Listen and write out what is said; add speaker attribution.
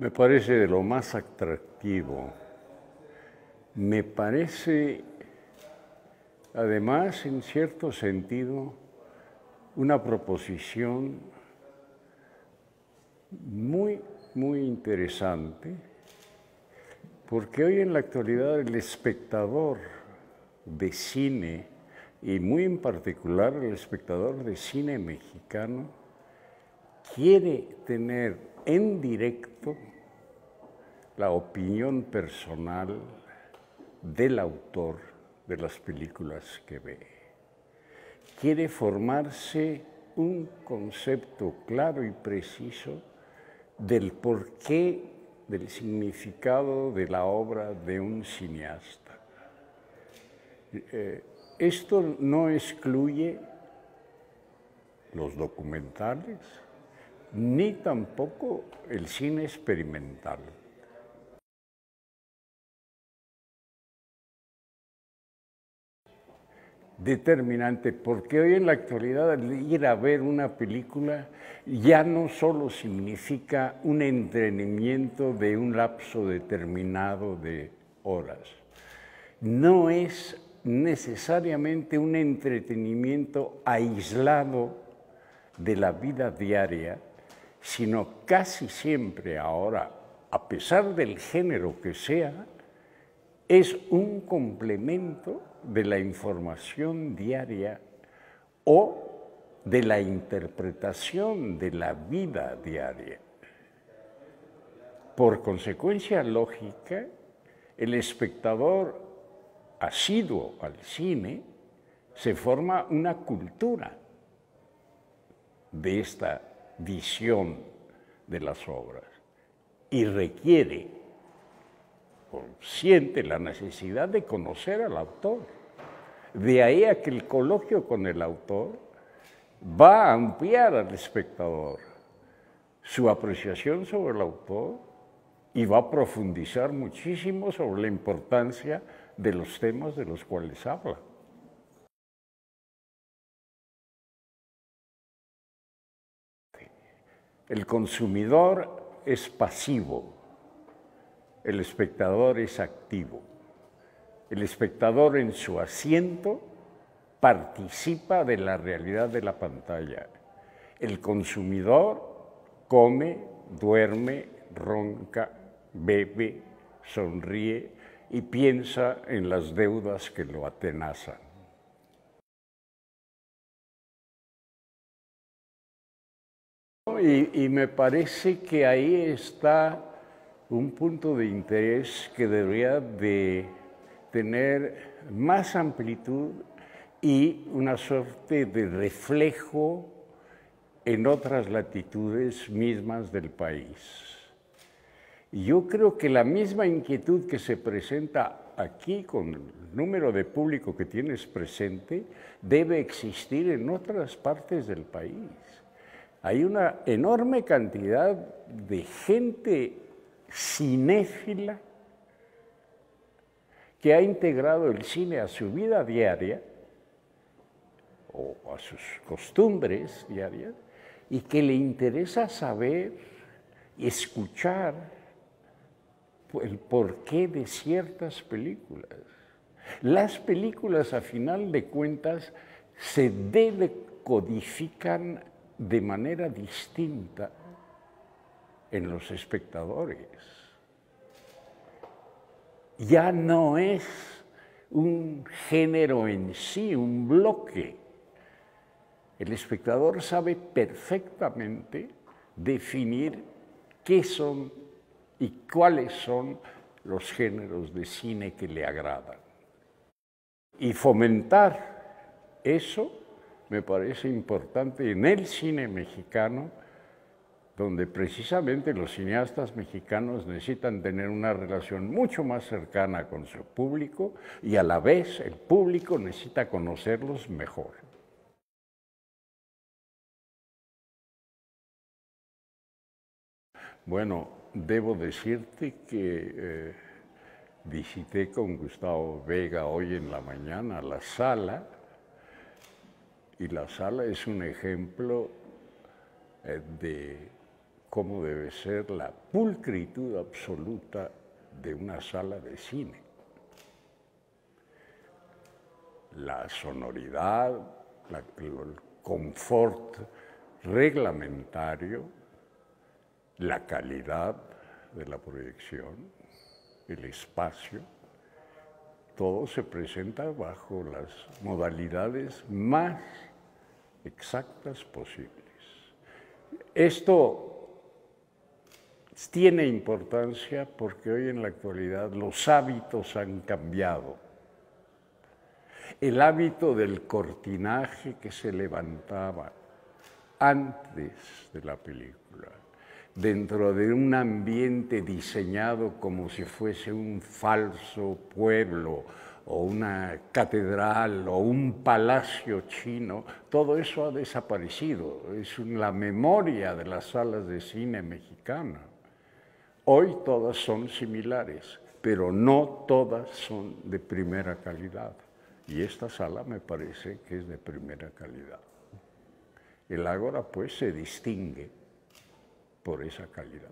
Speaker 1: me parece de lo más atractivo. Me parece, además, en cierto sentido, una proposición muy, muy interesante, porque hoy en la actualidad el espectador de cine, y muy en particular el espectador de cine mexicano, quiere tener en directo la opinión personal del autor de las películas que ve. Quiere formarse un concepto claro y preciso del porqué, del significado de la obra de un cineasta. Eh, esto no excluye los documentales, ni tampoco el cine experimental. determinante, porque hoy en la actualidad ir a ver una película ya no solo significa un entretenimiento de un lapso determinado de horas, no es necesariamente un entretenimiento aislado de la vida diaria, sino casi siempre ahora, a pesar del género que sea, es un complemento de la información diaria o de la interpretación de la vida diaria. Por consecuencia lógica, el espectador asiduo al cine se forma una cultura de esta visión de las obras y requiere siente la necesidad de conocer al autor. De ahí a que el coloquio con el autor va a ampliar al espectador su apreciación sobre el autor y va a profundizar muchísimo sobre la importancia de los temas de los cuales habla. El consumidor es pasivo, el espectador es activo. El espectador en su asiento participa de la realidad de la pantalla. El consumidor come, duerme, ronca, bebe, sonríe y piensa en las deudas que lo atenazan. Y, me parece que ahí está un punto de interés que debería de tener más amplitud y una suerte de reflejo en otras latitudes mismas del país. Yo creo que la misma inquietud que se presenta aquí con el número de público que tienes presente debe existir en otras partes del país. Hay una enorme cantidad de gente cinéfila que ha integrado el cine a su vida diaria o a sus costumbres diarias y que le interesa saber, escuchar el porqué de ciertas películas. Las películas, a final de cuentas, se decodifican de manera distinta en los espectadores. Ya no es un género en sí, un bloque. El espectador sabe perfectamente definir qué son y cuáles son los géneros de cine que le agradan. Y fomentar eso me parece importante en el cine mexicano donde precisamente los cineastas mexicanos necesitan tener una relación mucho más cercana con su público y a la vez el público necesita conocerlos mejor. Bueno, debo decirte que eh, visité con Gustavo Vega hoy en la mañana la sala y la sala es un ejemplo eh, de cómo debe ser la pulcritud absoluta de una sala de cine. La sonoridad, el confort reglamentario, la calidad de la proyección, el espacio, todo se presenta bajo las modalidades más exactas posibles. Esto tiene importancia porque hoy en la actualidad los hábitos han cambiado. El hábito del cortinaje que se levantaba antes de la película, dentro de un ambiente diseñado como si fuese un falso pueblo o una catedral o un palacio chino, todo eso ha desaparecido. Es la memoria de las salas de cine mexicana. Hoy todas son similares, pero no todas son de primera calidad. Y esta sala me parece que es de primera calidad. El Ágora pues se distingue por esa calidad.